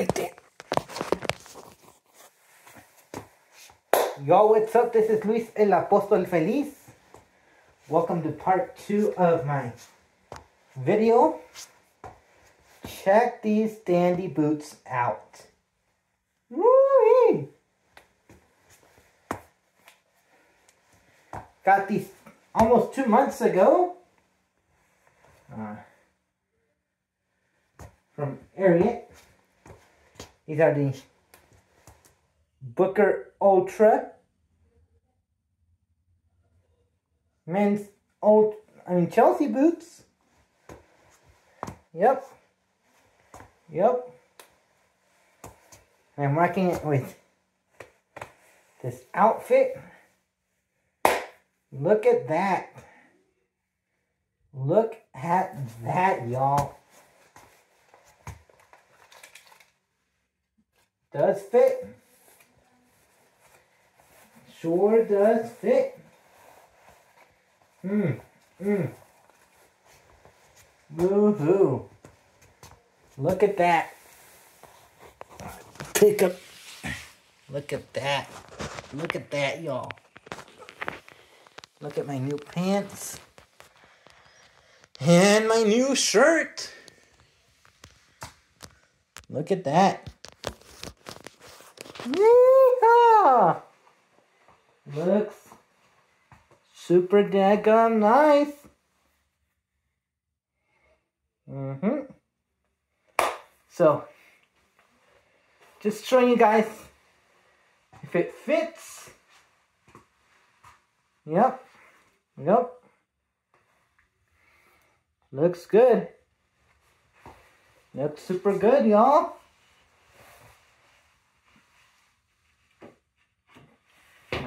right there. Yo, what's up? This is Luis El Apóstol Feliz. Welcome to part two of my video. Check these dandy boots out. Woo-wee. Got these almost two months ago. Uh, from Ariat. These are the Booker Ultra men's old I mean Chelsea boots. Yep. Yep. I'm rocking it with this outfit. Look at that. Look at that, y'all. Does fit. Sure does fit. Hmm. Hmm. Woohoo. Look at that. Pick up. Look at that. Look at that, y'all. Look at my new pants. And my new shirt. Look at that. Yeehaw! Looks super daggum nice. Mm-hmm. So, just showing you guys if it fits. Yep. Yep. Looks good. Looks super good, y'all.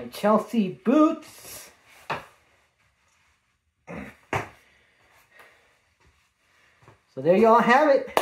My Chelsea boots. So there y'all have it.